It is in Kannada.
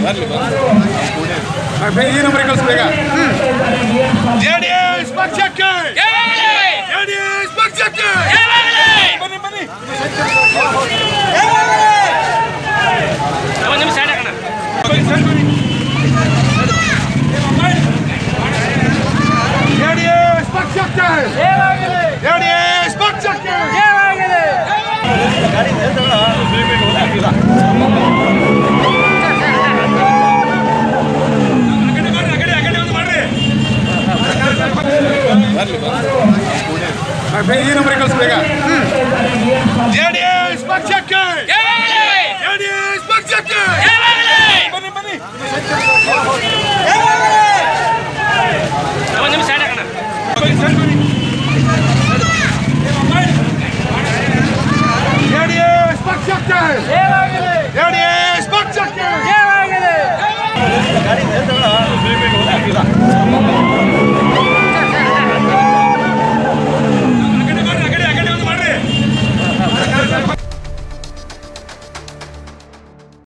ಈ ನಂಬರ್ ಕಳಿಸ್ ಬೇಗ. ಜೆಡಿಎಸ್ ಪಕ್ಷಕ್ಕೆ. ಜೆಡಿಎಸ್ ಪಕ್ಷಕ್ಕೆ. ಬನ್ನಿ ಬನ್ನಿ. ಒಂದು ನಿಮಿಷ ಜೆಡಿಎಸ್ ಪಕ್ಷಕ್ಕೆ. ಜೆಡಿಎಸ್ ಪಕ್ಷಕ್ಕೆ. ಈ ನಂಬರ್ ಕಳಿಸ್ ಬೇಗ. ಜೆ ಡಿ ಎಸ್ ಪಕ್ಷಕ್ಕೆ. ಒಂದು ನಿಮಿಷ